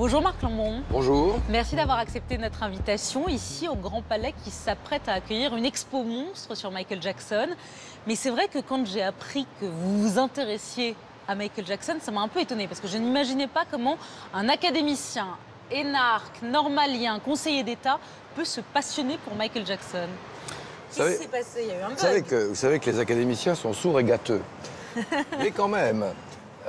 Bonjour Marc Lambon. Bonjour. Merci d'avoir accepté notre invitation ici au Grand Palais qui s'apprête à accueillir une expo monstre sur Michael Jackson. Mais c'est vrai que quand j'ai appris que vous vous intéressiez à Michael Jackson, ça m'a un peu étonnée parce que je n'imaginais pas comment un académicien, énarque, normalien, conseiller d'État peut se passionner pour Michael Jackson. Qu'est-ce qui s'est passé? Il y a eu un bug. Vous savez, que, vous savez que les académiciens sont sourds et gâteux. Mais quand même,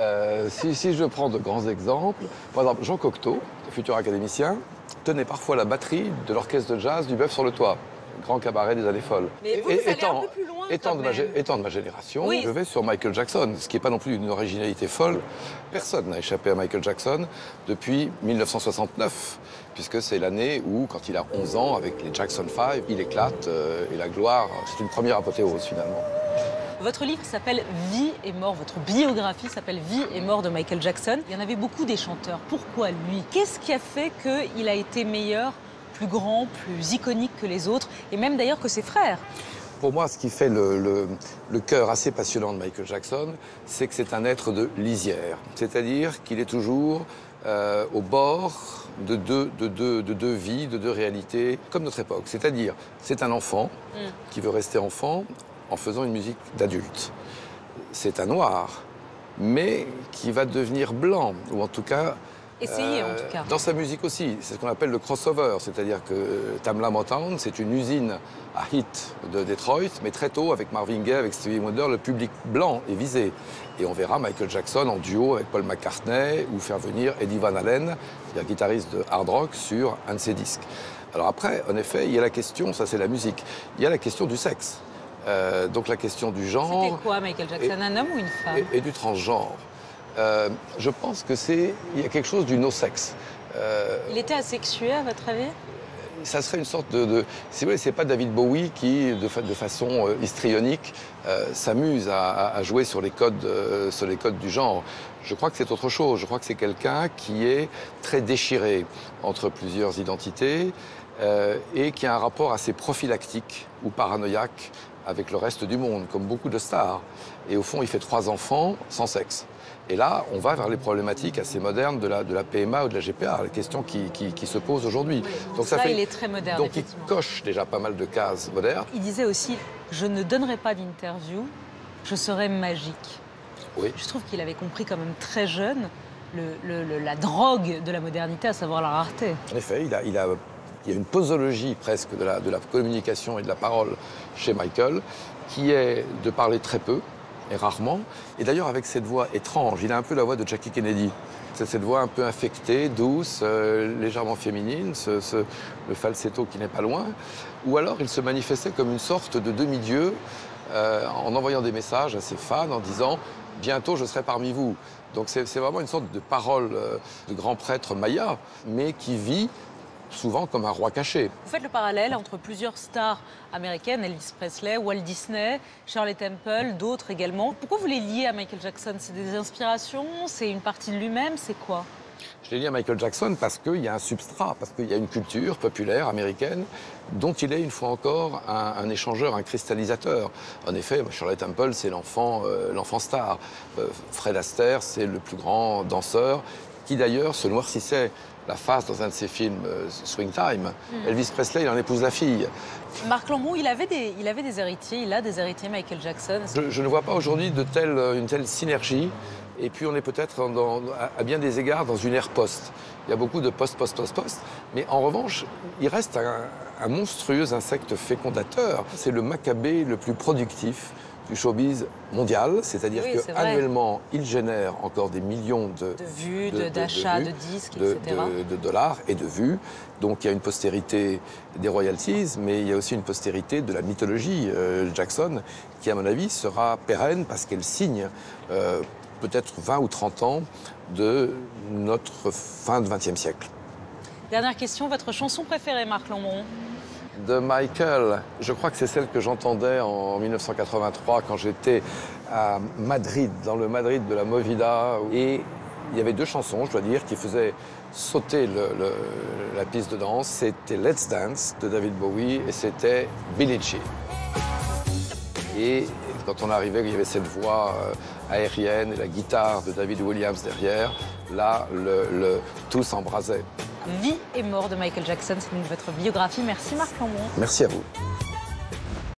euh, si, si je prends de grands exemples, par exemple, Jean Cocteau, futur académicien, tenait parfois la batterie de l'orchestre de jazz du Bœuf sur le Toit, grand cabaret des années folles. Mais vous, Et- vous allez étant, un peu plus loin, étant quand de ma, gé- même. étant de ma génération, Oui. je vais sur Michael Jackson, ce qui n'est pas non plus une originalité folle. Personne n'a échappé à Michael Jackson depuis 1969, puisque c'est l'année où, quand il a 11 ans, avec les Jackson 5, il éclate euh, et la gloire, c'est une première apothéose finalement. Votre livre s'appelle Vie et mort, votre biographie s'appelle Vie et mort de Michael Jackson. Il y en avait beaucoup des chanteurs. Pourquoi lui? Qu'est-ce qui a fait qu'il a été meilleur, plus grand, plus iconique que les autres, et même d'ailleurs que ses frères? Pour moi, ce qui fait le, le- le cœur assez passionnant de Michael Jackson, c'est que c'est un être de lisière. C'est-à-dire qu'il est toujours euh, au bord de deux, de, deux, de deux vies, de deux réalités, comme notre époque. C'est-à-dire, c'est un enfant qui veut rester enfant en faisant une musique d'adulte. C'est un noir, mais qui va devenir blanc, ou en tout cas Essayez en euh, tout cas. Dans sa musique aussi, c'est ce qu'on appelle le crossover, c'est-à-dire que Tamla Motown, c'est une usine à hit de Detroit, mais très tôt, avec Marvin Gaye, avec Stevie Wonder, le public blanc est visé. Et on verra Michael Jackson en duo avec Paul McCartney ou faire venir Eddie Van Halen, qui est un guitariste de hard rock, sur un de ses disques. Alors après, en effet, il y a la question, ça c'est la musique, il y a la question du sexe. Euh, donc la question du genre C'était quoi Michael Jackson Un homme ou une femme et, et du transgenre. Euh, je pense que c'est il y a quelque chose du no-sexe. Euh, Il était asexué à votre avis? ça serait une sorte de, de si vous voulez, c'est pas David Bowie qui, de, fa- de façon histrionique, s'amuse à, à- jouer sur les codes, sur les codes du genre. Je crois que c'est autre chose. Je crois que c'est quelqu'un qui est très déchiré entre plusieurs identités euh, et qui a un rapport assez prophylactique ou paranoïaque avec le reste du monde, comme beaucoup de stars. Et au fond, il fait trois enfants sans sexe. Et là, on va vers les problématiques assez modernes de la, de la PMA ou de la GPA, la question qui, qui- qui se pose aujourd'hui. Là, il est très moderne, Donc il coche déjà pas mal de cases modernes. Il disait aussi Je ne donnerai pas d'interview, je serai magique. Oui. Je trouve qu'il avait compris quand même très jeune le- le- le- la drogue de la modernité, à savoir la rareté. En effet, il, a, il, a, il y a une posologie presque de la, de la communication et de la parole chez Michael, qui est de parler très peu et rarement, et d'ailleurs avec cette voix étrange. Il a un peu la voix de Jackie Kennedy. C'est cette voix un peu infectée, douce, euh, légèrement féminine, ce, ce- le falsetto qui n'est pas loin. Ou alors il se manifestait comme une sorte de demi-dieu euh, en envoyant des messages à ses fans en disant bientôt je serai parmi vous. Donc c'est vraiment une sorte de parole euh, de grand prêtre maya, mais qui vit souvent comme un roi caché. Vous faites le parallèle entre plusieurs stars américaines, Elvis Presley, Walt Disney, Shirley Temple, d'autres également. Pourquoi vous les liez à Michael Jackson? C'est des inspirations? C'est une partie de lui-même? C'est quoi? Je l'ai lié à Michael Jackson parce qu'il y a un substrat, parce qu'il y a une culture populaire américaine dont il est une fois encore un, un échangeur, un cristallisateur. En effet, Shirley Temple, c'est l'enfant euh, star. Euh, Fred Astaire, c'est le plus grand danseur, qui d'ailleurs se noircissait la face dans un de ses films euh, Swing Time. Elvis Presley, il en épouse la fille. Marc Lambon, il avait, des, il avait des héritiers, il a des héritiers Michael Jackson. Je, je ne vois pas aujourd'hui de telle, une telle synergie. Et puis on est peut-être dans- à, à bien des égards dans une ère post. Il y a beaucoup de post, post, post, post. Mais en revanche, il reste un, un monstrueux insecte fécondateur. C'est le macabé le plus productif du showbiz mondial. C'est-à-dire Oui, qu'annuellement, il génère encore des millions de, De vues, de- de- de- d'achats, de, disques, de, etc. de- dollars et de vues. Donc il y a une postérité des royalties, mais il y a aussi une postérité de la mythologie euh, Jackson, qui à mon avis sera pérenne parce qu'elle signe euh, peut-être 20 ou 30 ans de notre fin de 20e siècle. Dernière question, votre chanson préférée, Marc Lambon De Michael, je crois que c'est celle que j'entendais en 1983 quand j'étais à Madrid, dans le Madrid de la Movida. Et il y avait deux chansons, je dois dire, qui faisaient sauter le- la piste de danse. C'était Let's Dance de David Bowie et c'était Billie Jean. Et quand on arrivait, il y avait cette voix euh, aérienne et la guitare de David Williams derrière. Là, le, tout s'embrasait. Vie et mort de Michael Jackson, c'est votre biographie. Merci Marc Lambron. Merci à vous.